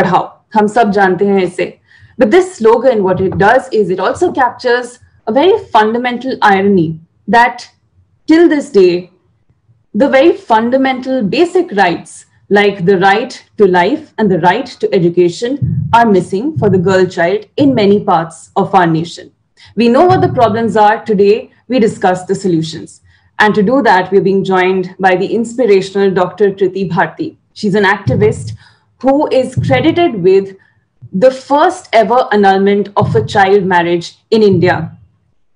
padhao hum sab jante hain isse but this slogan what it does is it also captures a very fundamental irony that till this day the very fundamental basic rights like the right to life and the right to education are missing for the girl child in many parts of our nation we know what the problems are today we discuss the solutions and to do that, we're being joined by the inspirational Dr. Triti Bharti. She's an activist who is credited with the first ever annulment of a child marriage in India.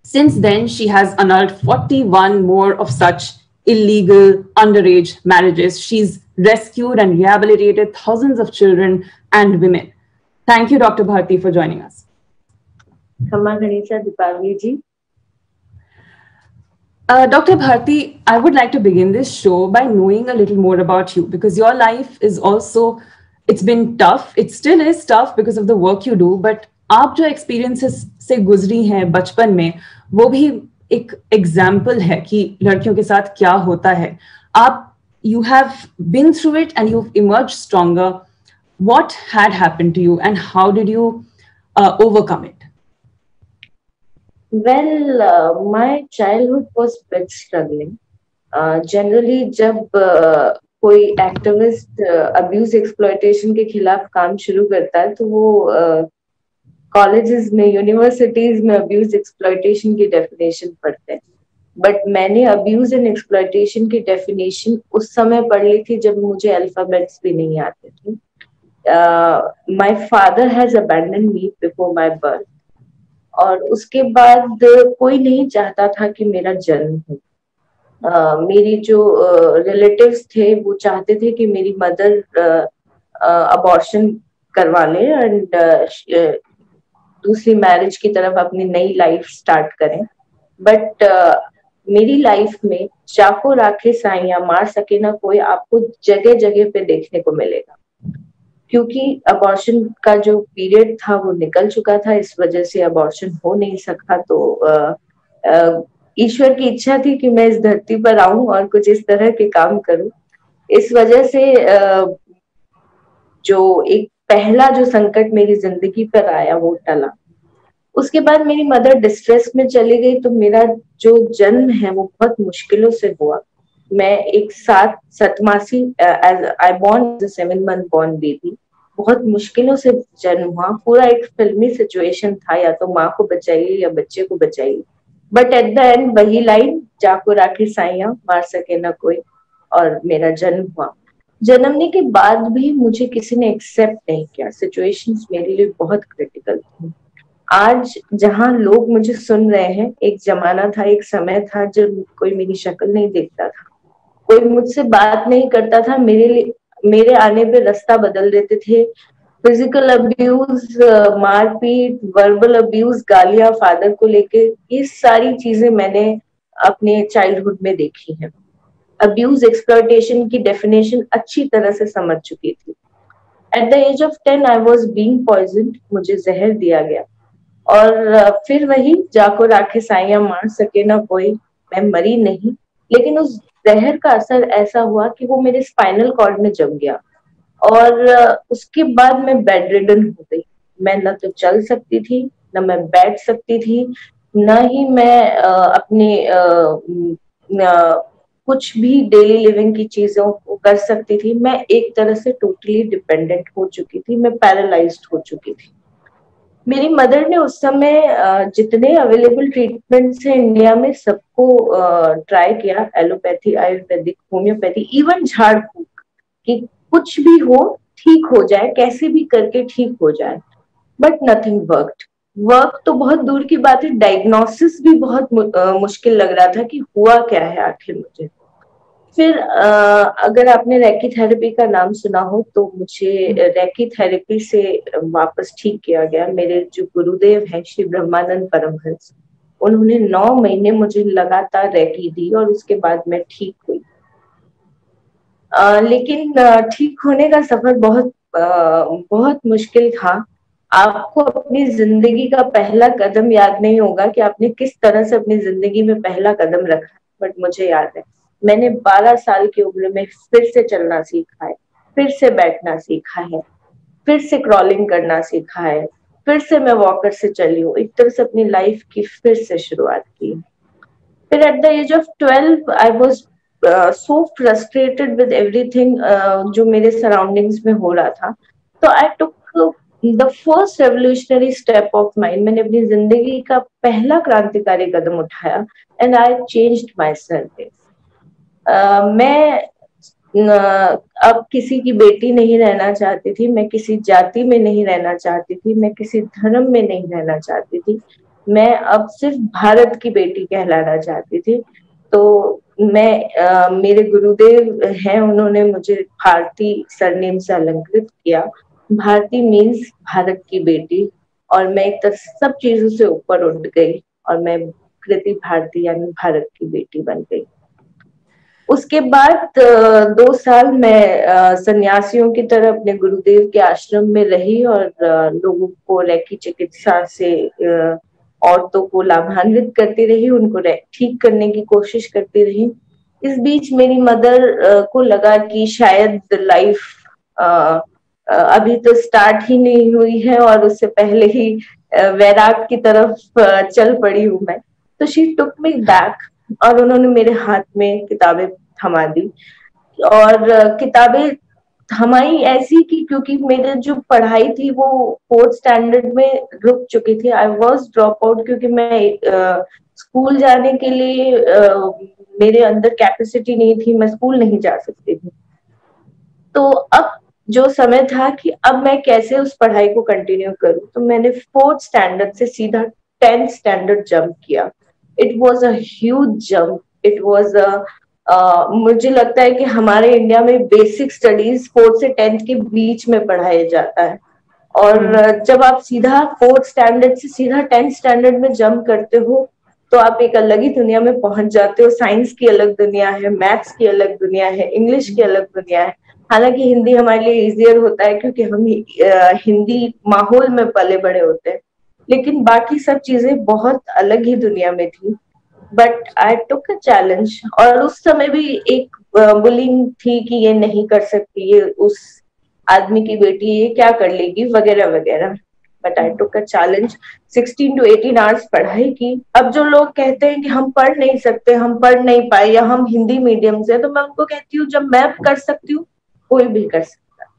Since then, she has annulled 41 more of such illegal underage marriages. She's rescued and rehabilitated thousands of children and women. Thank you, Dr. Bharti, for joining us. Kama Ganesha Dipavli. Uh, Dr. Bharti, I would like to begin this show by knowing a little more about you because your life is also, it's been tough. It still is tough because of the work you do, but आप जो experiences से गुजरी हैं बचपन में वो भी एक एग्जाम्पल है कि लड़कियों के साथ क्या होता है आप you have been through it and you've emerged stronger. What had happened to you and how did you uh, overcome it? Well, uh, my childhood was bit struggling. Uh, generally, जब uh, कोई activist abuse exploitation के खिलाफ काम शुरू करता है तो वो कॉलेजेस uh, में यूनिवर्सिटीज में अब्यूज एक्सप्लॉयटेशन की डेफिनेशन पढ़ते हैं. बट मैंने अब्यूज एंड एक्सप्लॉयटेशन की डेफिनेशन उस समय पढ़ ली थी जब मुझे अल्फाबेट्स भी नहीं आते थे. My father has abandon me before my birth और उसके बाद कोई नहीं चाहता था कि मेरा जन्म हो। मेरी जो रिलेटिव्स uh, थे वो चाहते थे कि मेरी मदर अबॉर्शन करवा ले एंड दूसरी मैरिज की तरफ़ अपनी नई लाइफ स्टार्ट करें। बट मेरी लाइफ में चाको राखे साइया मार सके ना कोई आपको जगह जगह पे देखने को मिलेगा। क्योंकि अबॉर्शन का जो पीरियड था वो निकल चुका था इस वजह से अबॉर्शन हो नहीं सका तो ईश्वर की इच्छा थी कि मैं इस धरती पर आऊँ और कुछ इस तरह के काम करूँ। इस वजह से जो एक पहला जो संकट मेरी ज़िंदगी पर आया वो टला। उसके बाद मेरी मदर डिस्ट्रेस में चली गई तो मेरा जो जन्म है वो बहुत मुश्किलों से हुआ। मैं एक साथ सतमासी I born seven month born baby बहुत मुश्किलों से जन्म हुआ। पूरा एक फिल्मी सिचुएशन था, या तो माँ को बचाइए या बच्चे को बचाइए। बट एट द एंड वही लाइन जाको राखी साइया मार सके ना कोई, और मेरा जन्म हुआ। जन्मने के बाद भी मुझे किसी ने एक्सेप्ट नहीं किया। सिचुएशंस मेरे लिए बहुत क्रिटिकल थी। आज जहाँ लोग मुझे सुन रहे हैं, एक जमाना था, एक समय था, जब कोई मेरी शक्ल नहीं देखता था। कोई मुझसे बात नहीं करता था, मेरे लिए, मेरे आने पे रास्ता बदल देते थे फ़िज़िकल अब्यूज मारपीट वर्बल अब्यूज गालियाँ फादर को लेके, ये सारी चीज़ें मैंने अपने चाइल्डहुड में देखी है। अब्यूज एक्सप्लोटेशन की डेफिनेशन अच्छी तरह से समझ चुकी थी। At the age of ten I was being poison मुझे जहर दिया गया। और फिर वही, जाको राखे साइया मार सके ना कोई, मैं मरी नहीं। लेकिन उस जहर का असर ऐसा हुआ कि वो मेरे स्पाइनल कॉर्ड में जम गया। और उसके बाद मैं बेड रिडन हो गई। मैं न तो चल सकती थी, न मैं बैठ सकती थी, न ही मैं अपने कुछ भी डेली लिविंग की चीज़ों को कर सकती थी। मैं एक तरह से टोटली डिपेंडेंट हो चुकी थी, मैं पैरालाइज्ड हो चुकी थी। मेरी मदर ने उस समय जितने अवेलेबल ट्रीटमेंट्स हैं इंडिया में, सबको ट्राई किया एलोपैथी आयुर्वेदिक होम्योपैथी इवन झाड़ फूक कि कुछ भी हो, ठीक हो जाए, कैसे भी करके ठीक हो जाए। बट नथिंग वर्कड वर्क तो बहुत दूर की बात है। डायग्नोसिस भी बहुत मुश्किल लग रहा था कि हुआ क्या है आखिर मुझे। फिर अगर आपने रैकी थेरेपी का नाम सुना हो तो मुझे रैकी थेरेपी से वापस ठीक किया गया। मेरे जो गुरुदेव हैं, श्री ब्रह्मानंद परमहंस, उन्होंने नौ महीने मुझे लगातार रैकी दी और उसके बाद मैं ठीक हुई। आ, लेकिन ठीक होने का सफ़र बहुत आ, बहुत मुश्किल था। आपको अपनी ज़िंदगी का पहला कदम याद नहीं होगा कि आपने किस तरह से अपनी ज़िंदगी में पहला कदम रखा बट मुझे याद है। मैंने 12 साल की उम्र में फिर से चलना सीखा है फिर से बैठना सीखा है फिर से क्रॉलिंग करना सीखा है फिर से मैं वॉकर से चली हूँ। एक तरह से अपनी लाइफ की फिर से शुरुआत की। फिर at the age of twelve I was so frustrated with everything जो मेरे सराउंडिंग्स में हो रहा था। तो I took the first revolutionary step of mind मैंने अपनी ज़िंदगी का पहला क्रांतिकारी कदम उठाया and I change my service मैं अब किसी की बेटी नहीं रहना चाहती थी, मैं किसी जाति में नहीं रहना चाहती थी, मैं किसी धर्म में नहीं रहना चाहती थी। मैं अब सिर्फ़ भारत की बेटी कहलाना चाहती थी। तो मैं आ, मेरे गुरुदेव हैं उन्होंने मुझे भारती सरनेम से अलंकृत किया। भारती मीन्स भारत की बेटी। और मैं एक तरह सब चीज़ों से ऊपर उठ गई और मैं कृति भारती यानी भारत की बेटी बन गई। उसके बाद दो साल मैं सन्यासियों की तरह अपने गुरुदेव के आश्रम में रही और लोगों को रैकी चिकित्सा से औरतों को लाभान्वित करती रही, उनको ठीक करने की कोशिश करती रही। इस बीच मेरी मदर को लगा कि शायद लाइफ अभी तो स्टार्ट ही नहीं हुई है और उससे पहले ही वैराग की तरफ़ चल पड़ी हूँ मैं। तो शी टुक मी बैक और उन्होंने मेरे हाथ में किताबें थमा दी। और किताबें थमाई ऐसी कि क्योंकि मेरे जो पढ़ाई थी वो फोर्थ स्टैंडर्ड में रुक चुकी थी। आई वॉज़ ड्रॉप आउट क्योंकि मैं स्कूल जाने के लिए आ, मेरे अंदर कैपेसिटी नहीं थी मैं स्कूल नहीं जा सकती थी। तो अब जो समय था कि अब मैं कैसे उस पढ़ाई को कंटिन्यू करूँ तो मैंने फोर्थ स्टैंडर्ड से सीधा टेंथ स्टैंडर्ड जंप किया। It was a jump it was a मुझे लगता है कि हमारे इंडिया में बेसिक स्टडीज़ फोर्थ से टेंथ के बीच में पढ़ाया जाता है। और हम्म। जब आप सीधा फोर्थ स्टैंडर्ड से सीधा टेंथ स्टैंडर्ड में जंप करते हो तो आप एक अलग ही दुनिया में पहुँच जाते हो। साइंस की अलग दुनिया है मैथ्स की अलग दुनिया है इंग्लिश की अलग दुनिया है। हालाँकि हिंदी हमारे लिए इजियर होता है क्योंकि हम हिंदी माहौल में पले बड़े होते हैं। लेकिन बाकी सब चीज़ें बहुत अलग ही दुनिया में थी। But I took a challenge और उस समय भी एक बुलिंग थी कि ये नहीं कर सकती, ये उस आदमी की बेटी ये क्या कर लेगी, वगैरह वगैरह। But I took a challenge 16 to 18 hours पढ़ाई की। अब जो लोग कहते हैं कि हम पढ़ नहीं सकते, हम पढ़ नहीं पाए, या हम हिंदी मीडियम से तो मैं उनको कहती हूँ, जब मैं कर सकती हूँ, कोई भी कर सकता।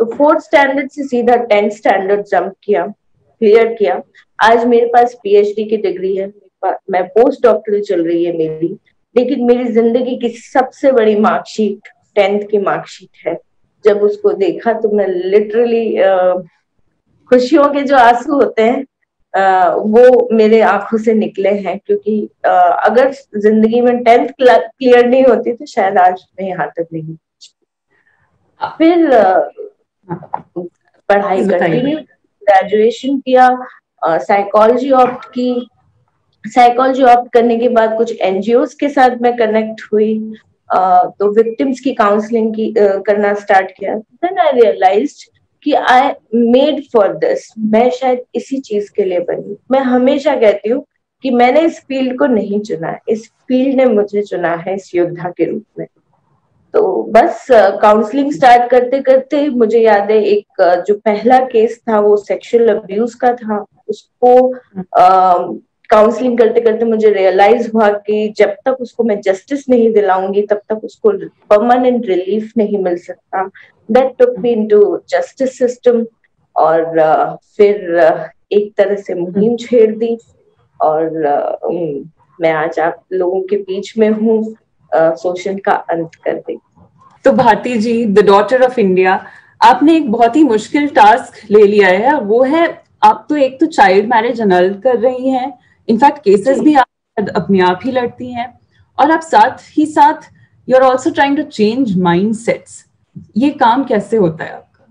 तो फोर्थ स्टैंडर्ड से सीधा टेंथ स्टैंडर्ड जम्प किया क्लियर किया। आज मेरे पास पीएचडी की डिग्री है। मैं पोस्ट डॉक्टरल चल रही है मेरी लेकिन मेरी ज़िंदगी की सबसे बड़ी मार्कशीट टेंथ की मार्कशीट है। जब उसको देखा तो मैं लिटरली खुशियों के जो आँसू होते हैं आ, वो मेरे आँखों से निकले हैं क्योंकि आ, अगर ज़िंदगी में टेंथ क्लियर नहीं होती तो शायद आज मैं यहाँ तक नहीं फिर पढ़ाई कंटिन्यू ग्रेजुएशन किया साइकोलॉजी ऑप्ट की साइकोलॉजी ऑप्ट करने के बाद कुछ एनजीओ के साथ मैं कनेक्ट हुई तो विक्टिम्स की काउंसलिंग की करना स्टार्ट किया। देन आई रियलाइज्ड कि आई मेड फॉर दिस मैं शायद इसी चीज़ के लिए बनी मैं हमेशा कहती हूँ कि मैंने इस फ़ील्ड को नहीं चुना इस फ़ील्ड ने मुझे चुना है इस योद्धा के रूप में। तो बस काउंसलिंग uh, स्टार्ट करते करते मुझे याद है एक uh, जो पहला केस था वो सेक्सुअल अब्यूज का था उसको काउंसलिंग करते करते मुझे रियलाइज़ हुआ कि जब तक उसको मैं जस्टिस नहीं दिलाऊँगी तब तक उसको परमानेंट रिलीफ नहीं मिल सकता। That took me into justice system और uh, फिर uh, एक तरह से मुहिम छेड़ दी और uh, मैं आज आप लोगों के बीच में हूँ शोषण का अंत कर दे। तो Bharti ji the daughter of India आपने एक बहुत ही मुश्किल टास्क ले लिया है वो है आप तो एक तो चाइल्ड मैरिज अनल कर रही हैं इनफैक्ट केसेस भी आप अपने आप ही लड़ती हैं। और आप साथ ही साथ you are also trying to change mind sets ये काम कैसे होता है आपका?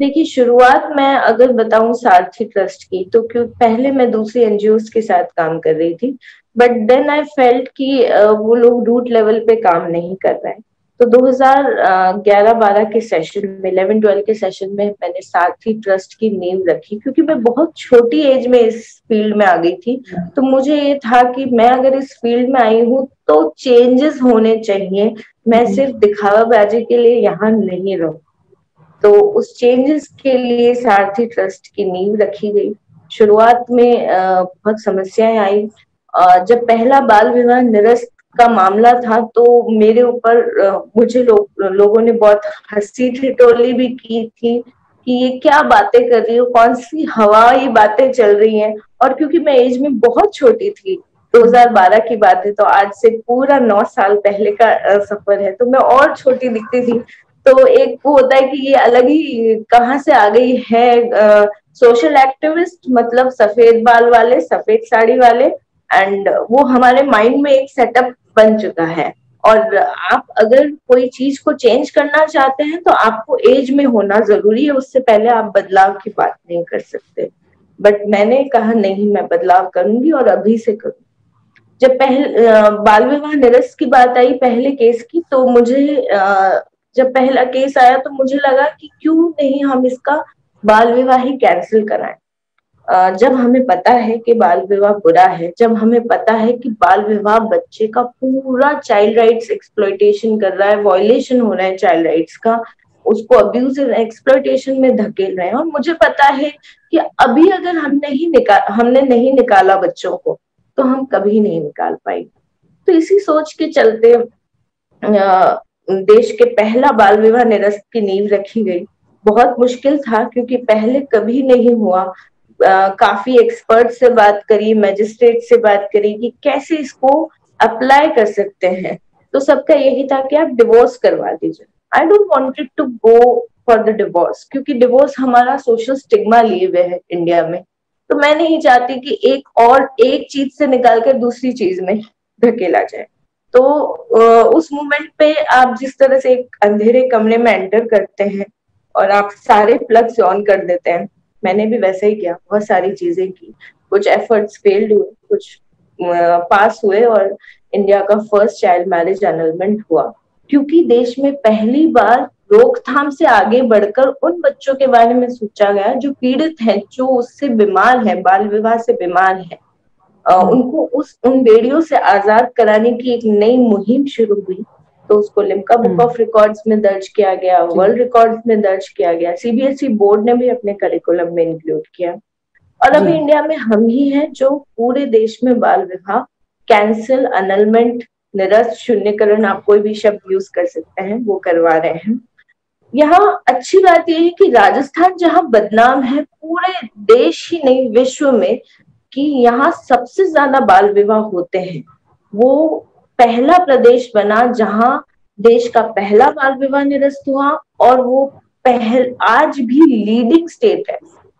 देखिए शुरुआत मैं अगर बताऊँ सारथी ट्रस्ट की तो क्यों पहले मैं दूसरी एनजीओ के साथ काम कर रही थी बट देन आई फेल्ट कि वो लोग रूट लेवल पे काम नहीं कर रहे हैं। तो 2011-12 के सेशन में 11-12 के सेशन में मैंने साथी ट्रस्ट की नींव रखी क्योंकि मैं बहुत छोटी एज में इस फ़ील्ड में आ गई थी। तो मुझे ये था कि मैं अगर इस फ़ील्ड में आई हूँ तो चेंजेस होने चाहिए। मैं हम्म। सिर्फ़ दिखावा बाजी के लिए यहाँ नहीं रहूँ। तो उस चेंजेस के लिए सारथी ट्रस्ट की नींव रखी गई। शुरुआत में बहुत समस्याएँ आई। जब पहला बाल विवाह निरस्त का मामला था तो मेरे ऊपर मुझे लो, लोगों ने बहुत हँसी ठिठोली भी की थी कि ये क्या बातें कर रही हो कौन सी हवाई बातें चल रही हैं। और क्योंकि मैं एज में बहुत छोटी थी 2012 की बात है तो आज से पूरा नौ साल पहले का सफ़र है तो मैं और छोटी दिखती थी। तो एक वो होता है कि ये अलग ही कहाँ से आ गई है आ, सोशल एक्टिविस्ट मतलब सफ़ेद बाल वाले सफ़ेद साड़ी वाले एंड वो हमारे माइंड में एक सेटअप बन चुका है। और आप अगर कोई चीज़ को चेंज करना चाहते हैं तो आपको एज में होना ज़रूरी है। उससे पहले आप बदलाव की बात नहीं कर सकते। बट मैंने कहा, नहीं, मैं बदलाव करूँगी और अभी से करूँगी जब पहले बाल विवाह निरस्त की बात आई पहले केस की तो मुझे जब पहला केस आया तो मुझे लगा कि क्यों नहीं हम इसका बाल विवाह ही कैंसिल कराएँ। जब हमें पता है कि बाल विवाह बुरा है, जब हमें पता है कि बाल विवाह बच्चे का पूरा चाइल्ड राइट्स एक्सप्लोइटेशन कर रहा है वॉयलेशन हो रहा है चाइल्ड राइट्स का, उसको अब्यूज एक्सप्लोइटेशन में धकेल रहे हैं। और मुझे पता है कि अभी अगर हम नहीं निकाल हमने नहीं निकाला बच्चों को तो हम कभी नहीं निकाल पाएँगे। तो इसी सोच के चलते देश के पहला बाल विवाह निरस्त की नींव रखी गई। बहुत मुश्किल था, क्योंकि पहले कभी नहीं हुआ काफ़ी एक्सपर्ट से बात करी मजिस्ट्रेट से बात करी कि कैसे इसको अप्लाई कर सकते हैं। तो सबका यही था कि आप डिवोर्स करवा दीजिए। I don't wanted to go for the divorce क्योंकि डिवोर्स हमारा सोशल स्टिग्मा लिए हुए है इंडिया में। तो मैं नहीं चाहती कि एक और एक चीज़ से निकाल कर दूसरी चीज़ में धकेला जाए। तो उस मोमेंट पे आप जिस तरह से एक अंधेरे कमरे में एंटर करते हैं और आप सारे प्लग्स ऑन कर देते हैं मैंने भी वैसे ही किया, बहुत सारी चीज़ें की। कुछ एफर्ट्स फेल्ड हुए, कुछ पास हुए और इंडिया का फ़र्स्ट चाइल्ड मैरिज एनलमेंट हुआ। क्योंकि देश में पहली बार रोकथाम से आगे बढ़कर उन बच्चों के बारे में सोचा गया जो पीड़ित हैं, जो उससे बीमार है, बाल विवाह से बीमार है। उनको उस, उन बेड़ियों से आज़ाद कराने की एक नई मुहिम शुरू हुई। तो उसको लिम्का बुक ऑफ़ रिकॉर्ड्स में दर्ज किया गया वर्ल्ड रिकॉर्ड्स में दर्ज किया गया। सीबीएसई बोर्ड ने भी अपने करिकुलम में इंक्लूड किया। और अभी इंडिया में हम ही हैं जो पूरे देश में बाल विवाह कैंसिल अनलमेंट निरस्त शून्यकरण आप कोई भी शब्द यूज़ कर सकते हैं वो करवा रहे हैं। यहाँ अच्छी बात यह है कि राजस्थान जहाँ बदनाम है पूरे देश ही नहीं विश्व में कि यहाँ सबसे ज़्यादा बाल विवाह होते हैं वो पहला प्रदेश बना जहाँ देश का पहला बाल विवाह निरस्त हुआ और वो पहल आज भी लीडिंग स्टेट है।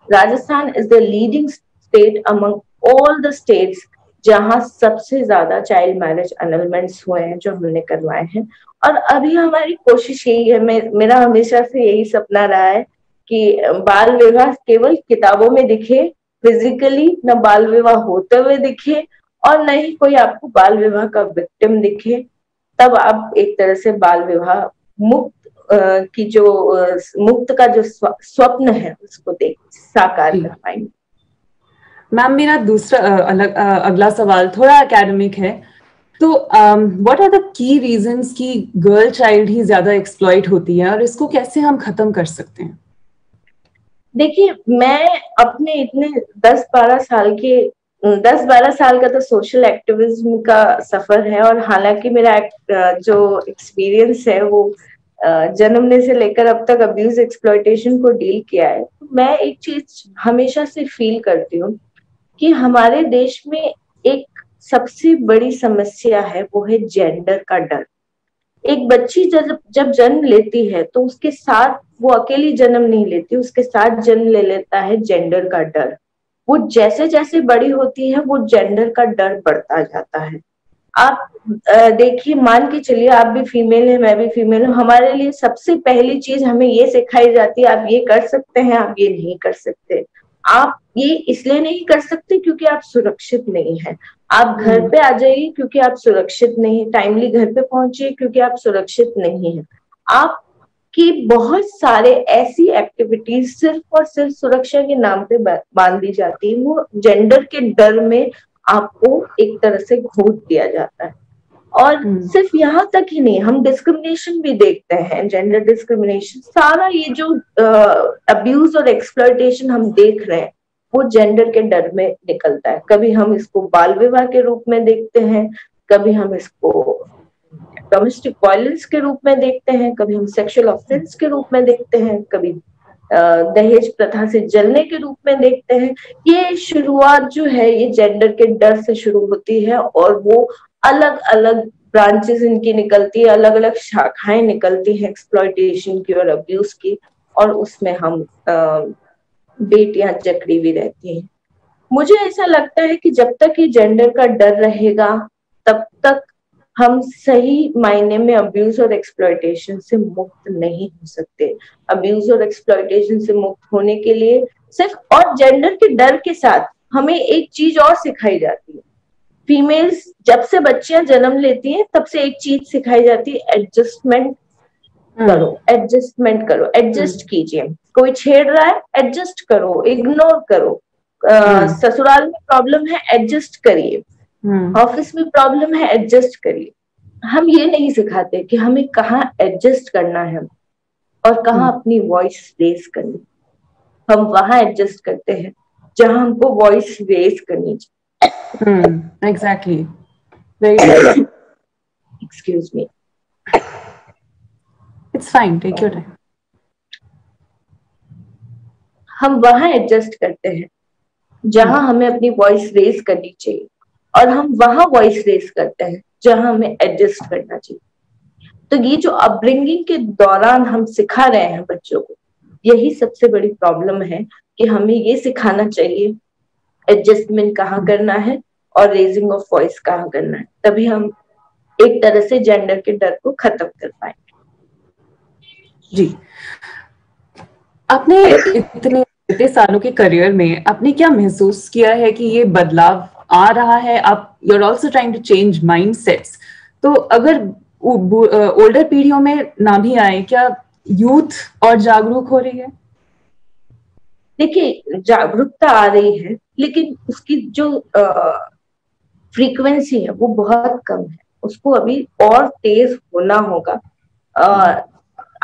Rajasthan is the leading state among all the states जहाँ सबसे ज़्यादा चाइल्ड मैरिज अनलमेंट्स हुए हैं जो हमने करवाए हैं। और अभी हमारी कोशिश यही है मे, मेरा हमेशा से यही सपना रहा है कि बाल विवाह केवल किताबों में दिखे फिजिकली न बाल विवाह होते हुए दिखे और न ही कोई आपको बाल विवाह का विक्टिम दिखे तब आप एक तरह से बाल विवाह मुक्त की जो मुक्त का जो स्वप्न है उसको देख साकार कर पाएँगे। मैम मेरा दूसरा अलग अगला सवाल थोड़ा एकेडमिक है। तो what are the key reasons कि गर्ल चाइल्ड ही ज़्यादा एक्सप्लॉइट होती है और इसको कैसे हम खत्म कर सकते हैं? देखिए मैं अपने इतने 10-12 साल के दस बारह साल का तो सोशल एक्टिविज्म का सफ़र है और हालाँकि मेरा जो एक्सपीरियंस है वो जन्मने से लेकर अब तक अब्यूज एक्सप्लॉयटेशन को डील किया है। मैं एक चीज़ हमेशा से फील करती हूँ कि हमारे देश में एक सबसे बड़ी समस्या है, वो है जेंडर का डर। एक बच्ची जब जब जन्म लेती है तो उसके साथ, वो अकेली जन्म नहीं लेती, उसके साथ जन्म ले लेता है जेंडर का डर। वो जैसे जैसे बड़ी होती है वो जेंडर का डर बढ़ता जाता है। आप देखिए मान के चलिए आप भी फीमेल है मैं भी फीमेल हूँ हमारे लिए सबसे पहली चीज़ हमें ये सिखाई जाती है आप ये कर सकते हैं आप ये नहीं कर सकते। आप ये इसलिए नहीं कर सकते क्योंकि आप सुरक्षित नहीं है। आप घर हम्म। पे आ जाइए क्योंकि आप सुरक्षित नहीं टाइमली घर पे पहुंचिए क्योंकि आप सुरक्षित नहीं है। आप कि बहुत सारे ऐसी एक्टिविटीज़ सिर्फ़ और सिर्फ़ सुरक्षा के नाम पे बाँध दी जाती है वो जेंडर के डर में आपको एक तरह से घोट दिया जाता है और hmm. सिर्फ़ यहाँ तक ही नहीं हम डिस्क्रिमिनेशन भी देखते हैं जेंडर डिस्क्रिमिनेशन सारा ये जो अब्यूज और एक्सप्लोइटेशन हम देख रहे हैं वो जेंडर के डर में निकलता है कभी हम इसको बाल विवाह के रूप में देखते हैं कभी हम इसको डोमेस्टिक वायलेंस के रूप में देखते हैं, कभी हम सेक्सुअल ऑफेंस के रूप में देखते हैं, कभी दहेज प्रथा से जलने के रूप में देखते हैं। ये शुरुआत जो है, ये जेंडर के डर से शुरू होती है और वो अलग अलग ब्रांचेस इनकी निकलती है अलग अलग शाखाएँ निकलती हैं एक्सप्लॉयटेशन की और अब्यूज की और उसमें हम बेटियाँ जकड़ी हुई रहती हैं। मुझे ऐसा लगता है कि जब तक ये जेंडर का डर रहेगा, तब तक हम सही मायने में अब्यूज और एक्सप्लॉयटेशन से मुक्त नहीं हो सकते अब्यूज और एक्सप्लॉयटेशन से मुक्त होने के लिए सिर्फ़ और जेंडर के डर के साथ हमें एक चीज़ और सिखाई जाती है फीमेल्स जब से बच्चियाँ जन्म लेती हैं तब से एक चीज़ सिखाई जाती है एडजस्टमेंट हम्म। करो एडजस्टमेंट करो एडजस्ट हम्म। कीजिए कोई छेड़ रहा है एडजस्ट करो इग्नोर करो हम्म। ससुराल में प्रॉब्लम है एडजस्ट करिए ऑफ़िस में प्रॉब्लम है एडजस्ट करिए। हम ये नहीं सिखाते कि हमें कहाँ एडजस्ट करना है और कहाँ अपनी वॉइस रेस करनी। हम वहाँ एडजस्ट करते हैं जहाँ हमको वॉइस रेस करनी चाहिए। Exactly excuse me it's fine take your time हम वहाँ एडजस्ट करते हैं जहाँ hmm. हमें अपनी वॉइस रेस करनी चाहिए। और हम वहाँ वॉइस रेस करते हैं, जहाँ हमें एडजस्ट करना चाहिए। तो ये जो अपब्रिंगिंग के दौरान हम सिखा रहे हैं बच्चों को, यही सबसे बड़ी प्रॉब्लम है कि हमें ये सिखाना चाहिए एडजस्टमेंट कहाँ करना है और रेजिंग ऑफ़ वॉइस कहाँ करना है, तभी हम एक तरह से जेंडर के डर को खत्म कर पाएँगे। जी। आपने इतने इतने सालों के करियर में आपने क्या महसूस किया है कि ये बदलाव आ रहा है, आप you are also trying to change mind sets तो अगर ओल्डर पीढ़ियों में ना भी आए, क्या यूथ और जागरूक हो रही है? देखिए, जागरूकता आ रही है, लेकिन उसकी जो फ्रीक्वेंसी है, वो बहुत कम है। उसको अभी और तेज होना होगा।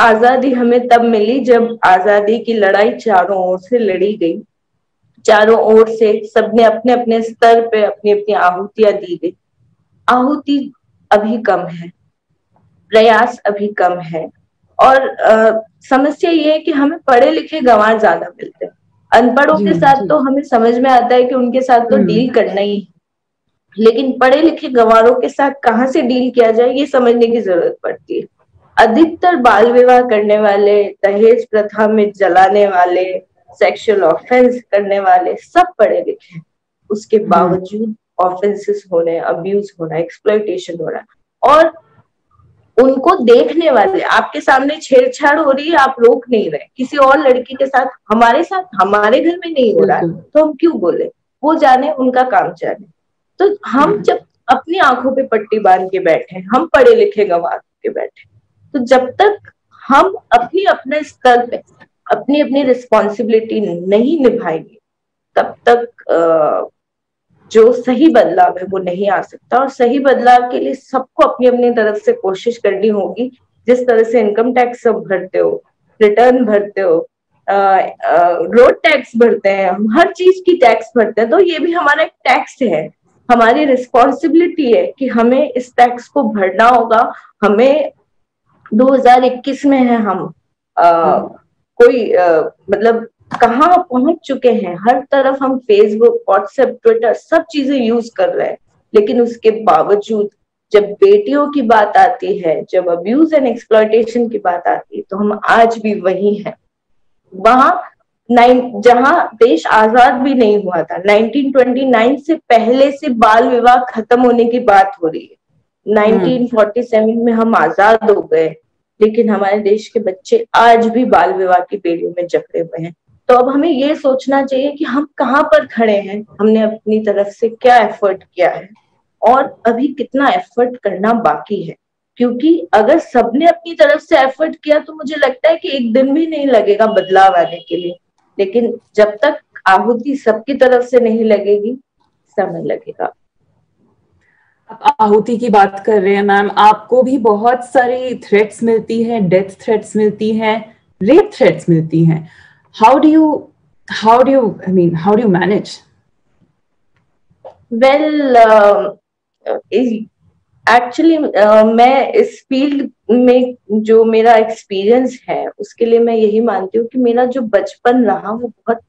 आज़ादी हमें तब मिली जब आज़ादी की लड़ाई चारों ओर से लड़ी गई। चारों ओर से सबने अपने अपने स्तर पे अपनी अपनी आहुतियाँ दी गई। आहुति अभी कम है प्रयास अभी कम है। और आ, समस्या ये है कि हमें पढ़े लिखे गंवार ज़्यादा मिलते हैं। अनपढ़ों के साथ तो हमें समझ में आता है कि उनके साथ तो डील हम्म। करना ही है। लेकिन पढ़े लिखे गंवारों के साथ कहाँ से डील किया जाए ये समझने की ज़रूरत पड़ती है। अधिकतर बाल विवाह करने वाले दहेज प्रथा में जलाने वाले सेक्सुअल ऑफेंस करने वाले सब पढ़े लिखे हैं। उसके हम्म। बावजूद ऑफेंसेस हो रहे हैं अब्यूज हो रहा है एक्सप्लोइटेशन हो रहा है और उनको देखने वाले आपके सामने छेड़छाड़ हो रही है आप रोक नहीं रहे। किसी और लड़की के साथ हमारे साथ हमारे घर में नहीं हो रहा है तो हम क्यों बोले? वो जाने उनका काम जाने। तो हम हम्म। जब अपनी आँखों पे पट्टी बाँध के बैठे हम पढ़े लिखे गंवा के बैठे तो जब तक हम अपनी अपने स्तर पे अपनी अपनी रिस्पॉन्सिबिलिटी नहीं निभाएँगे तब तक जो सही बदलाव है वो नहीं आ सकता और सही बदलाव के लिए सबको अपनी अपनी तरफ़ से कोशिश करनी होगी। जिस तरह से इनकम टैक्स सब भरते हो रिटर्न भरते हो रोड टैक्स भरते हैं हम हर चीज़ की टैक्स भरते हैं तो ये भी हमारा एक टैक्स है। हमारी रिस्पॉन्सिबिलिटी है कि हमें इस टैक्स को भरना होगा हमें 2021 में है हम आ, कोई आ, मतलब कहाँ पहुँच चुके हैं? हर तरफ़ हम फेसबुक व्हाट्सएप ट्विटर सब चीज़ें यूज़ कर रहे हैं। लेकिन उसके बावजूद जब बेटियों की बात आती है जब अब्यूज एंड एक्सप्लॉयटेशन की बात आती है तो हम आज भी वही हैं। वहाँ नाइन जहाँ देश आज़ाद भी नहीं हुआ था 1929 से पहले से बाल विवाह खत्म होने की बात हो रही है। 1947 में हम आज़ाद हो गए। लेकिन हमारे देश के बच्चे आज भी बाल विवाह की बेड़ियों में जकड़े हुए हैं। तो अब हमें ये सोचना चाहिए कि हम कहाँ पर खड़े हैं, हमने अपनी तरफ़ से क्या एफर्ट किया है और अभी कितना एफर्ट करना बाकी है। क्योंकि अगर सबने अपनी तरफ़ से एफर्ट किया तो मुझे लगता है कि एक दिन भी नहीं लगेगा बदलाव आने के लिए। लेकिन जब तक आहुति सबकी तरफ़ से नहीं लगेगी, समय लगेगा। आप आहुति की बात कर रहे हैं मैम आपको भी बहुत सारी थ्रेट्स मिलती है डेथ थ्रेट्स मिलती हैं रेप थ्रेट्स मिलती हैं। How do you how do you I mean how do you manage well actually मैं इस फ़ील्ड में जो मेरा एक्सपीरियंस है, उसके लिए मैं यही मानती हूँ कि मेरा जो बचपन रहा, वो बहुत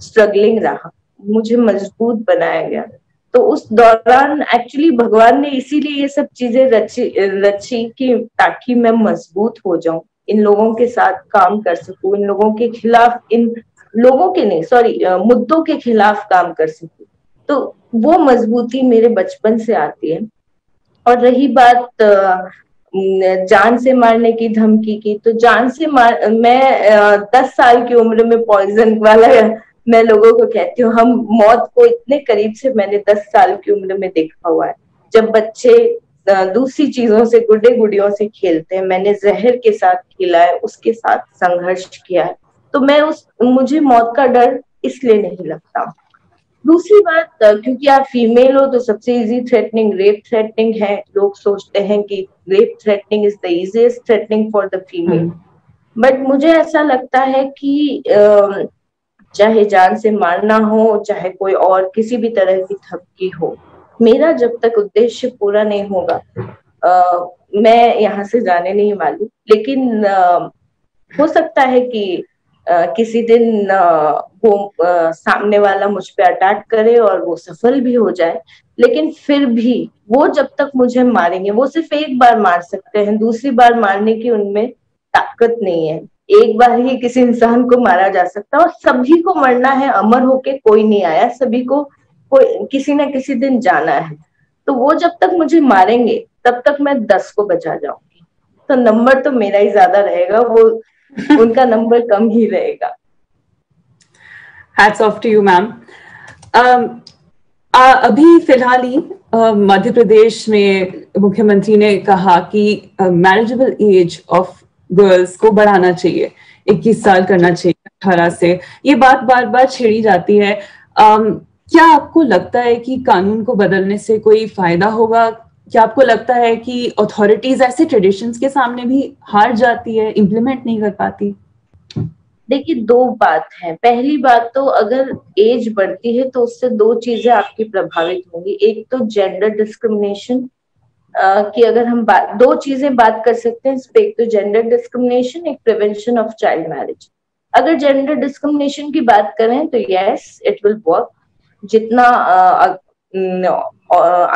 स्ट्रगलिंग रहा। मुझे मज़बूत बनाया गया। तो उस दौरान एक्चुअली भगवान ने इसीलिए ये सब चीज़ें रची रची कि ताकि मैं मज़बूत हो जाऊँ, इन लोगों के साथ काम कर सकूँ, इन लोगों के खिलाफ, इन लोगों के नहीं सॉरी मुद्दों के खिलाफ काम कर सकूँ। तो वो मजबूती मेरे बचपन से आती है। और रही बात जान से मारने की, धमकी की तो जान से मार, मैं दस साल की उम्र में पॉइजन वाला मैं लोगों को कहती हूँ हम मौत को इतने करीब से मैंने दस साल की उम्र में देखा हुआ है। जब बच्चे दूसरी चीज़ों से गुड्डे गुडियों से खेलते हैं मैंने जहर के साथ खेला है उसके साथ संघर्ष किया है तो मैं उस मुझे मौत का डर इसलिए नहीं लगता। दूसरी बात क्योंकि आप फीमेल हो तो सबसे इजी थ्रेटनिंग रेप थ्रेटनिंग है। लोग सोचते हैं कि rape threatening is the easiest threatening for the female but मुझे ऐसा लगता है कि चाहे जान से मारना हो चाहे कोई और किसी भी तरह की धमकी हो। मेरा जब तक उद्देश्य पूरा नहीं होगा आ, मैं यहाँ से जाने नहीं वाली। लेकिन आ, हो सकता है कि आ, किसी दिन आ, वो आ, सामने वाला मुझ पर अटैक करे और वो सफल भी हो जाए। लेकिन फिर भी वो जब तक मुझे मारेंगे वो सिर्फ़ एक बार मार सकते हैं दूसरी बार मारने की उनमें ताकत नहीं है। एक बार ही किसी इंसान को मारा जा सकता है और सभी को मरना है, अमर होके कोई नहीं आया, सभी को कोई, किसी ना किसी दिन जाना है। तो वो जब तक मुझे मारेंगे, तब तक मैं दस को बचा जाऊँगी। तो नंबर तो मेरा ही ज़्यादा रहेगा, वो, उनका नंबर कम ही रहेगा। Hats off to you ma'am अभी फ़िलहाल ही मध्य प्रदेश में मुख्यमंत्री ने कहा कि मैनेजेबल एज ऑफ़ गर्ल्स को बढ़ाना चाहिए 21 साल करना चाहिए अठारह से। ये बात बार बार छेड़ी जाती है। um, क्या आपको लगता है कि कानून को बदलने से कोई फ़ायदा होगा? क्या आपको लगता है कि अथॉरिटीज ऐसे ट्रेडिशंस के सामने भी हार जाती है इम्प्लीमेंट नहीं कर पाती? देखिए दो बात है। पहली बात तो अगर एज बढ़ती है तो उससे दो चीज़ें आपकी प्रभावित होंगी। एक तो जेंडर डिस्क्रिमिनेशन कि अगर हम बात दो चीज़ें बात कर सकते हैं एक तो जेंडर डिस्क्रिमिनेशन एक प्रिवेंशन ऑफ़ चाइल्ड मैरिज अगर जेंडर डिस्क्रिमिनेशन की बात करें तो यस इट विल वर्क जितना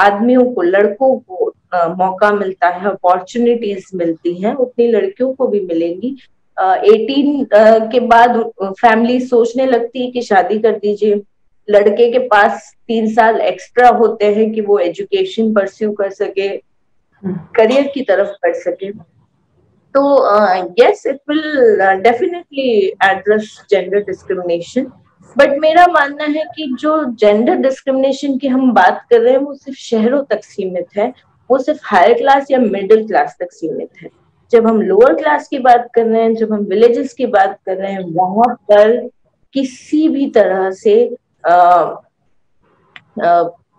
आदमियों को, लड़कों को मौका मिलता है अपॉर्चुनिटीज़ मिलती हैं, उतनी लड़कियों को भी मिलेंगी। एटीन के बाद फैमिली सोचने लगती है कि शादी कर दीजिए। लड़के के पास तीन साल एक्स्ट्रा होते हैं कि वो एजुकेशन परस्यू कर सके। करियर की तरफ़ बढ़ सके। तो yes it will definitely address gender discrimination but मेरा मानना है कि जो जेंडर डिस्क्रिमिनेशन की हम बात कर रहे हैं, वो सिर्फ़ शहरों तक सीमित है। वो सिर्फ़ हायर क्लास या मिडिल क्लास तक सीमित है। जब हम लोअर क्लास की बात कर रहे हैं, जब हम विलेजेस की बात कर रहे हैं, वहाँ पर किसी भी तरह से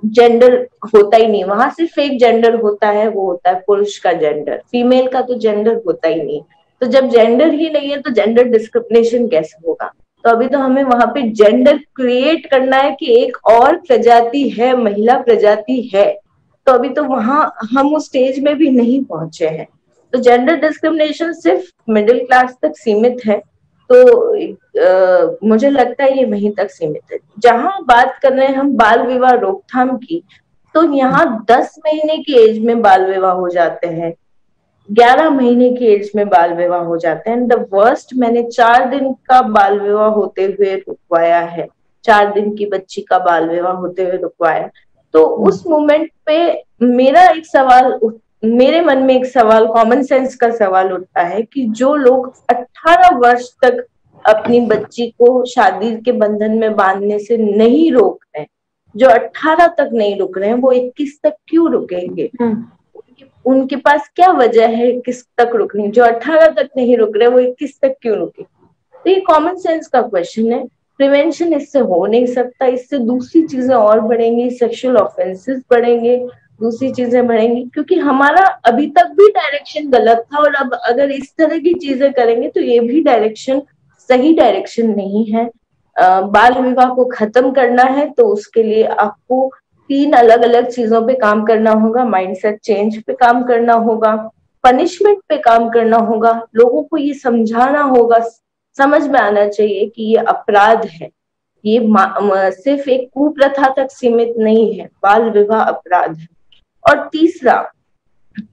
जेंडर होता ही नहीं। वहाँ सिर्फ़ एक जेंडर होता है, वो होता है पुरुष का जेंडर फीमेल का तो जेंडर होता ही नहीं। तो जब जेंडर ही नहीं है तो जेंडर डिस्क्रिमिनेशन कैसे होगा? तो अभी तो हमें वहाँ पे जेंडर क्रिएट करना है कि एक और प्रजाति है, महिला प्रजाति है। तो अभी तो वहाँ हम उस स्टेज में भी नहीं पहुँचे हैं। तो जेंडर डिस्क्रिमिनेशन सिर्फ़ मिडिल क्लास तक सीमित है। तो आ, मुझे लगता है ये वहीं तक सीमित है। जहाँ बात कर रहे हैं हम बाल विवाह रोकथाम की तो यहाँ दस महीने की एज में बाल विवाह हो जाते हैं ग्यारह महीने की एज में बाल विवाह हो जाते हैं। द वर्स्ट मैंने चार दिन का बाल विवाह होते हुए रुकवाया है चार दिन की बच्ची का बाल विवाह होते हुए रुकवाया। तो उस मोमेंट पे मेरा एक सवाल मेरे मन में एक सवाल कॉमन सेंस का सवाल उठता है कि जो लोग 18 वर्ष तक अपनी बच्ची को शादी के बंधन में बांधने से नहीं रोक रहे जो 18 तक नहीं रुक रहे हैं वो 21 तक क्यों रुकेंगे? हम्म। उनके पास क्या वजह है किस तक रुकनी जो अठारह तक नहीं रुक रहे वो इक्कीस तक क्यों रुके? तो ये कॉमन सेंस का क्वेश्चन है। प्रिवेंशन इससे हो नहीं सकता इससे दूसरी चीज़ें और बढ़ेंगी सेक्सुअल ऑफेंसेस बढ़ेंगे दूसरी चीज़ें बढ़ेंगी, क्योंकि हमारा अभी तक भी डायरेक्शन गलत था और अब अगर इस तरह की चीज़ें करेंगे तो ये भी डायरेक्शन सही डायरेक्शन नहीं है। बाल विवाह को खत्म करना है तो उसके लिए आपको तीन अलग अलग चीज़ों पे काम करना होगा माइंडसेट चेंज पे काम करना होगा पनिशमेंट पे काम करना होगा। लोगों को ये समझाना होगा, समझ में आना चाहिए कि ये अपराध है। ये सिर्फ़ एक कुप्रथा तक सीमित नहीं है, बाल विवाह अपराध है। और तीसरा,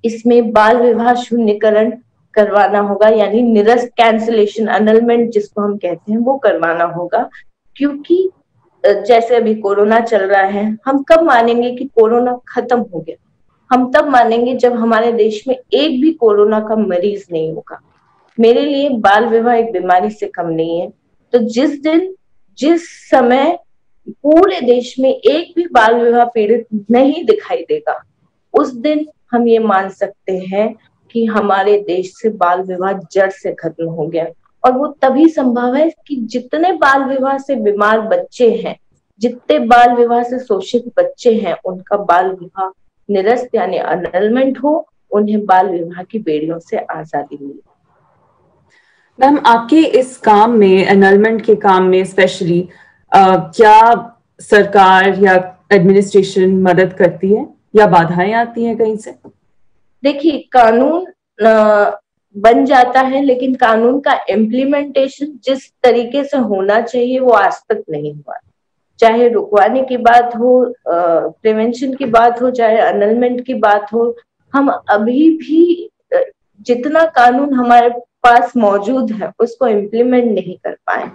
इसमें बाल विवाह शून्यकरण करवाना होगा, यानी निरस्त कैंसिलेशन अनलमेंट जिसको हम कहते हैं, वो करवाना होगा। क्योंकि जैसे अभी कोरोना चल रहा है, हम कब मानेंगे कि कोरोना खत्म हो गया? हम तब मानेंगे जब हमारे देश में एक भी कोरोना का मरीज़ नहीं होगा। मेरे लिए बाल विवाह एक बीमारी से कम नहीं है। तो जिस दिन, जिस समय पूरे देश में एक भी बाल विवाह पीड़ित नहीं दिखाई देगा उस दिन हम ये मान सकते हैं कि हमारे देश से बाल विवाह जड़ से खत्म हो गया। और वो तभी संभव है कि जितने बाल विवाह से बीमार बच्चे हैं, जितने बाल विवाह से शोषित बच्चे हैं, उनका बाल विवाह निरस्त यानी अनलमेंट हो, उन्हें बाल विवाह की बेड़ियों से आज़ादी मिले। मैम, आपके इस काम में, अनलमेंट के काम में स्पेशली क्या सरकार या एडमिनिस्ट्रेशन मदद करती है? या बाधाएँ आती हैं कहीं से? देखिए, कानून बन जाता है, लेकिन कानून का इम्प्लीमेंटेशन जिस तरीके से होना चाहिए, वो आज तक नहीं हुआ। चाहे रुकवाने की बात हो प्रिवेंशन की बात हो, चाहे अनलमेंट की बात हो, हम अभी भी जितना कानून हमारे पास मौजूद है, उसको इम्प्लीमेंट नहीं कर पाए।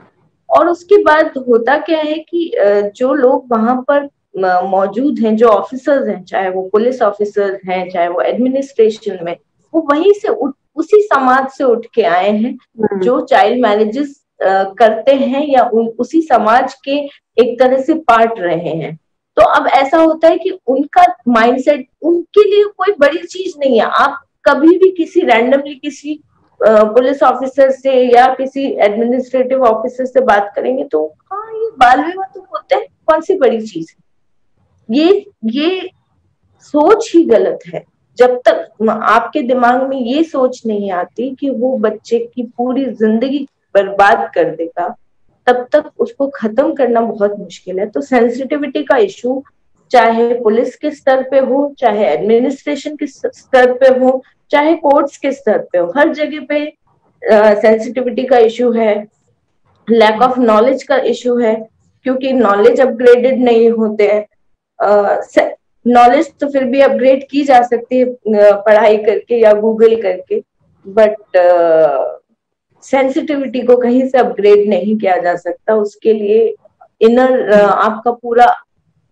और उसके बाद होता क्या है कि जो लोग वहाँ पर मौजूद हैं जो ऑफिसर्स हैं चाहे वो पुलिस ऑफिसर्स हैं चाहे वो एडमिनिस्ट्रेशन में वो वहीं से उठ उसी समाज से उठ के आए हैं हम्म। जो चाइल्ड मैरिजेस करते हैं या उ, उसी समाज के एक तरह से पार्ट रहे हैं। तो अब ऐसा होता है कि उनका माइंडसेट उनके लिए कोई बड़ी चीज़ नहीं है। आप कभी भी किसी रैंडमली किसी पुलिस ऑफिसर से या किसी एडमिनिस्ट्रेटिव ऑफिसर से बात करेंगे तो हाँ ये बाल विवाह तो होते हैं कौन सी बड़ी चीज़ है? ये ये सोच ही गलत है। जब तक आपके दिमाग में ये सोच नहीं आती कि वो बच्चे की पूरी ज़िंदगी बर्बाद कर देगा, तब तक उसको खत्म करना बहुत मुश्किल है। तो सेंसिटिविटी का इशू चाहे पुलिस के स्तर पे हो, चाहे एडमिनिस्ट्रेशन के स्तर पे हो, चाहे कोर्ट्स के स्तर पे हो, हर जगह पे सेंसिटिविटी का इशू है लैक ऑफ़ नॉलेज का इशू है, क्योंकि नॉलेज अपग्रेडेड नहीं होते हैं। नॉलेज तो फिर भी अपग्रेड की जा सकती है पढ़ाई करके या गूगल करके बट सेंसिटिविटी को कहीं से अपग्रेड नहीं किया जा सकता। उसके लिए इनर आपका पूरा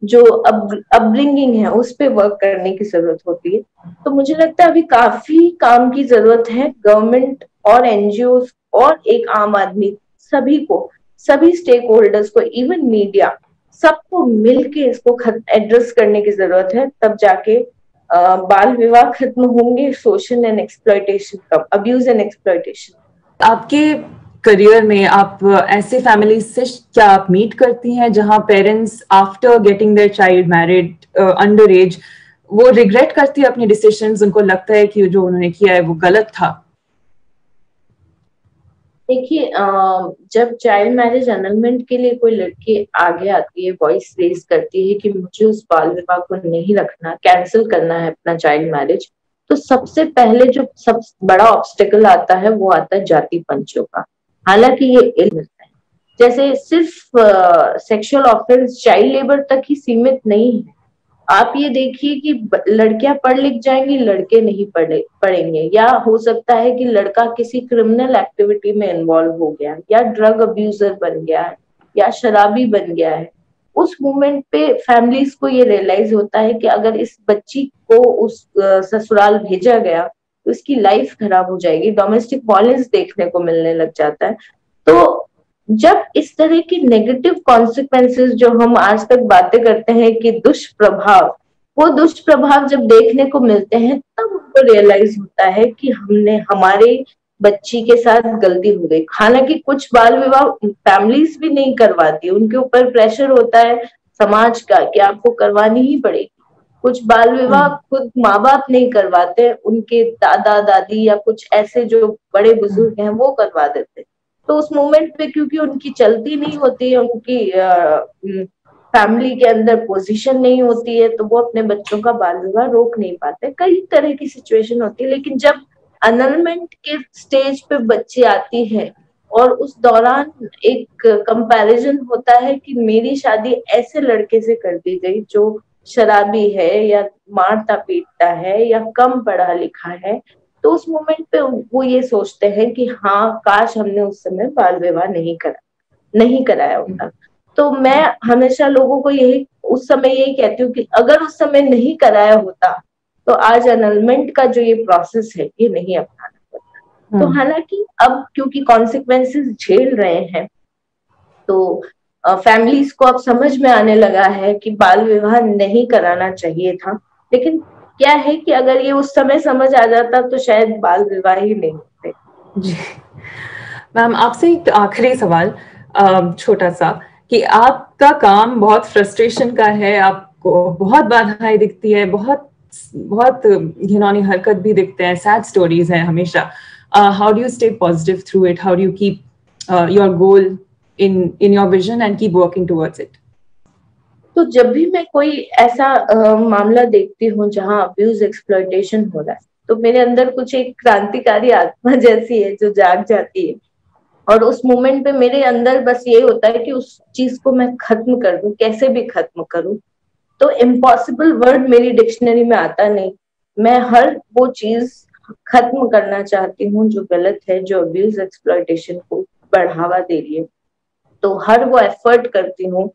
जो अपब्रिंगिंग है, उस पर वर्क करने की ज़रूरत होती है। तो मुझे लगता है अभी काफ़ी काम की ज़रूरत है गवर्नमेंट और एनजीओ और एक आम आदमी सभी को, सभी स्टेक होल्डर्स को इवन मीडिया सबको मिलके इसको एड्रेस करने की ज़रूरत है, तब जाके बाल विवाह खत्म होंगे सोशल एंड एक्सप्लॉयटेशन कम अब्यूज एंड एक्सप्लॉयटेशन आपके करियर में आप ऐसे फैमिली से क्या आप मीट करती हैं, जहाँ parents after getting their child married under age वो रिग्रेट करती है अपनी डिसीजंस उनको लगता है कि जो उन्होंने किया है वो गलत था? देखिए जब चाइल्ड मैरिज अनलमेंट के लिए कोई लड़की आगे आती है वॉइस रेज करती है कि मुझे उस बाल विवाह को नहीं रखना कैंसिल करना है अपना चाइल्ड मैरिज तो सबसे पहले जो सब बड़ा ऑब्स्टेकल आता है, वो आता है जाति पंचों का। हालाँकि ये इल्म है। जैसे सिर्फ़ सेक्सुअल ऑफेंस चाइल्ड लेबर तक ही सीमित नहीं है। आप ये देखिए कि लड़कियाँ पढ़ लिख जाएँगी, लड़के नहीं पढ़े, पढ़ेंगे। या हो सकता है कि लड़का किसी क्रिमिनल एक्टिविटी में इन्वॉल्व हो गया, या ड्रग अब्यूजर बन गया है या शराबी बन गया है। उस मोमेंट पे फैमिलीज़ को ये रियलाइज़ होता है कि अगर इस बच्ची को उस ससुराल भेजा गया तो इसकी लाइफ खराब हो जाएगी। डोमेस्टिक वायलेंस देखने को मिलने लग जाता है। तो जब इस तरह की नेगेटिव कॉन्सिक्वेंसेस जो हम आज तक बातें करते हैं कि दुष्प्रभाव वो दुष्प्रभाव जब देखने को मिलते हैं तब उनको रियलाइज़ होता है कि हमने हमारे बच्ची के साथ गलती हो गई। हालाँकि कुछ बाल विवाह फैमिलीज़ भी नहीं करवाती उनके ऊपर प्रेशर होता है समाज का कि आपको करवानी ही पड़ेगी। कुछ बाल विवाह हम्म। खुद माँ बाप नहीं करवाते उनके दादा दादी या कुछ ऐसे जो बड़े बुज़ुर्ग हैं वो करवा देते। तो उस मोमेंट पे क्योंकि उनकी चलती नहीं होती उनकी फैमिली के अंदर पोजीशन नहीं होती है तो वो अपने बच्चों का बाल विवाह रोक नहीं पाते। कई तरह की सिचुएशन होती है, लेकिन जब अनलमेंट के स्टेज पे बच्ची आती है और उस दौरान एक कंपैरिजन होता है कि मेरी शादी ऐसे लड़के से कर दी गई जो शराबी है या मारता पीटता है या कम पढ़ा लिखा है तो उस मोमेंट पे वो ये सोचते हैं कि हाँ काश हमने उस समय बाल विवाह नहीं करा नहीं कराया होता। तो मैं हमेशा लोगों को यही उस समय यही कहती हूँ कि अगर उस समय नहीं कराया होता तो आज अनलमेंट का जो ये प्रोसेस है ये नहीं अपनाना पड़ता। तो हम्म। हालाँकि अब क्योंकि कॉन्सिक्वेंसेस झेल रहे हैं तो फैमिलीज़ को अब समझ में आने लगा है कि बाल विवाह नहीं कराना चाहिए था। लेकिन क्या है कि अगर ये उस समय समझ आ जाता तो शायद बाल विवाह ही नहीं होते। जी। मैम, आपसे एक आखिरी सवाल छोटा सा, कि आपका काम बहुत फ्रस्ट्रेशन का है, आपको बहुत बाधाएँ दिखती है, बहुत बहुत घिनौनी हरकत भी दिखते हैं सैड स्टोरीज है हमेशा। How do you stay positive through it how do you keep your goal in in your vision and keep working towards it तो जब भी मैं कोई ऐसा आ, मामला देखती हूँ जहाँ अब्यूज एक्सप्लोइटेशन हो रहा है तो मेरे अंदर कुछ एक क्रांतिकारी आत्मा जैसी है जो जाग जाती है। और उस मोमेंट पे मेरे अंदर बस ये होता है कि उस चीज़ को मैं खत्म कर दूँ कैसे भी खत्म करूँ। तो इम्पॉसिबल वर्ड मेरी डिक्शनरी में आता नहीं। मैं हर वो चीज़ खत्म करना चाहती हूँ जो गलत है जो अब्यूज एक्सप्लोइटेशन को बढ़ावा दे रही है। तो हर वो एफर्ट करती हूँ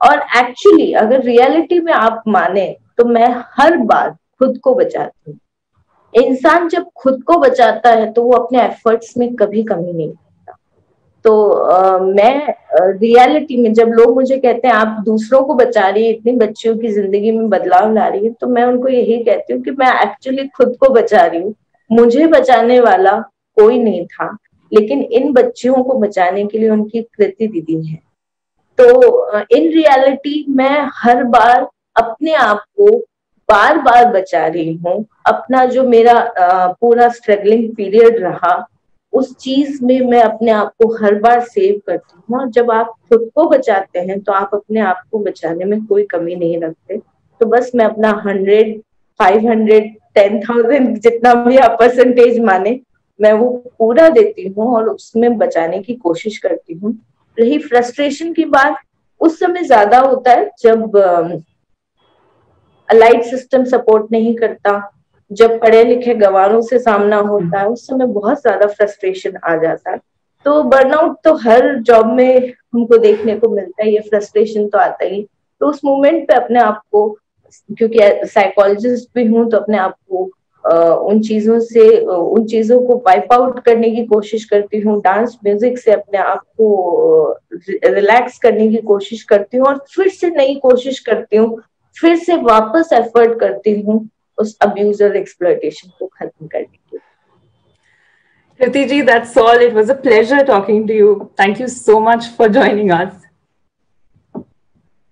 और एक्चुअली अगर रियलिटी में आप माने तो मैं हर बार खुद को बचाती हूँ। इंसान जब खुद को बचाता है तो वो अपने एफर्ट्स में कभी कमी नहीं करता। तो आ, मैं रियलिटी में जब लोग मुझे कहते हैं आप दूसरों को बचा रही है इतनी बच्चियों की ज़िंदगी में बदलाव ला रही है तो मैं उनको यही कहती हूँ कि मैं एक्चुअली खुद को बचा रही हूँ। मुझे बचाने वाला कोई नहीं था लेकिन इन बच्चियों को बचाने के लिए उनकी कृति दीदी है। तो इन रियलिटी मैं हर बार अपने आप को बार बार बचा रही हूँ। अपना जो मेरा पूरा स्ट्रगलिंग पीरियड रहा, उस चीज़ में मैं अपने आप को हर बार सेव करती हूँ और जब आप खुद को बचाते हैं तो आप अपने आप को बचाने में कोई कमी नहीं रखते। तो बस मैं अपना hundred five hundred ten thousand जितना भी आप परसेंटेज माने, मैं वो पूरा देती हूँ और उसमें बचाने की कोशिश करती हूँ। रही फ्रस्ट्रेशन की बात, उस समय ज़्यादा होता है जब लाइट सिस्टम सपोर्ट नहीं करता, जब पढ़े लिखे गवारों से सामना होता है, उस समय बहुत ज़्यादा फ्रस्ट्रेशन आ जाता है। तो बर्नआउट तो हर जॉब में हमको देखने को मिलता है, ये फ्रस्ट्रेशन तो आता ही। तो उस मोमेंट पे अपने आप को, क्योंकि साइकोलॉजिस्ट भी हूँ तो अपने आप को उन चीज़ों से उन चीज़ों को वाइप आउट करने की कोशिश करती हूँ डांस म्यूज़िक से अपने आप को रिलैक्स करने की कोशिश करती हूँ और फिर से नई कोशिश करती हूँ फिर से वापस एफर्ट करती हूँ उस अब्यूज और एक्सप्लोइटेशन को खत्म करने की Kriti ji, that's all. It was a pleasure talking to you. Thank you so much for joining us.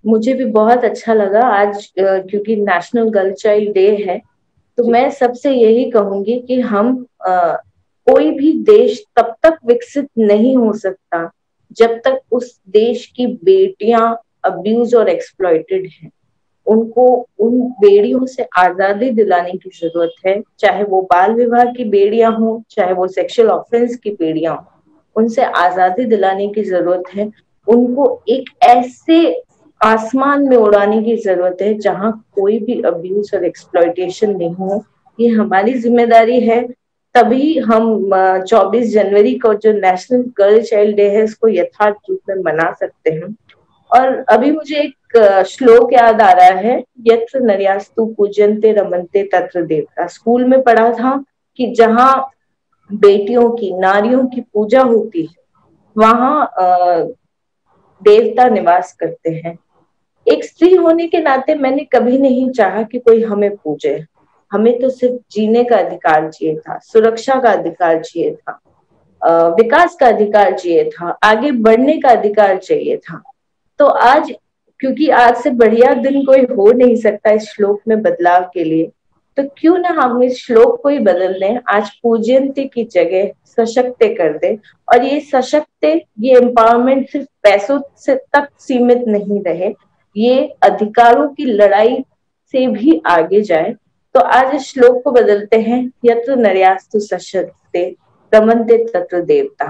मुझे भी बहुत अच्छा लगा आज क्योंकि नेशनल गर्ल चाइल्ड डे है तो मैं सबसे यही कहूँगी कि हम आ, कोई भी देश तब तक विकसित नहीं हो सकता जब तक उस देश की बेटियाँ अब्यूज और एक्सप्लॉयटेड हैं। उनको उन बेड़ियों से आज़ादी दिलाने की ज़रूरत है चाहे वो बाल विवाह की बेड़ियाँ हो चाहे वो सेक्सुअल ऑफेंस की बेड़ियाँ हो उनसे आज़ादी दिलाने की ज़रूरत है। उनको एक ऐसे आसमान में उड़ाने की ज़रूरत है, जहाँ कोई भी अब्यूज और एक्सप्लॉयटेशन नहीं हो, ये हमारी ज़िम्मेदारी है। तभी हम 24 जनवरी को जो नेशनल गर्ल चाइल्ड डे है इसको यथार्थ रूप में मना सकते हैं। और अभी मुझे एक श्लोक याद आ रहा है, यत्र नरियास्तु पूजनते रमनते तत्र देवता। स्कूल में पढ़ा था कि जहाँ बेटियों की, नारियों की पूजा होती है, वहाँ देवता निवास करते हैं। एक स्त्री होने के नाते मैंने कभी नहीं चाहा कि कोई हमें पूजे। हमें तो सिर्फ़ जीने का अधिकार चाहिए था, सुरक्षा का अधिकार चाहिए था विकास का अधिकार चाहिए था, आगे बढ़ने का अधिकार चाहिए था। तो आज, क्योंकि आज से बढ़िया दिन कोई हो नहीं सकता इस श्लोक में बदलाव के लिए तो क्यों ना हम इस श्लोक को ही बदल दें आज पूजनते की जगह सशक्ते कर दे। और ये सशक्ते, ये एम्पावरमेंट सिर्फ़ पैसों से तक सीमित नहीं रहे ये अधिकारों की लड़ाई से भी आगे जाए तो आज इस श्लोक को बदलते हैं यत्र नरियास्तु सशक्ते रमनते तत्र देवता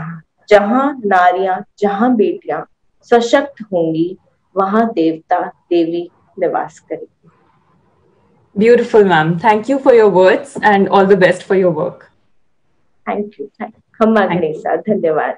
जहाँ नारियाँ जहाँ बेटियाँ सशक्त होंगी वहाँ देवता देवी निवास करेगी Beautiful, ma'am. Thank you for your words and all the best for your work. Thank you. Thank you. धन्यवाद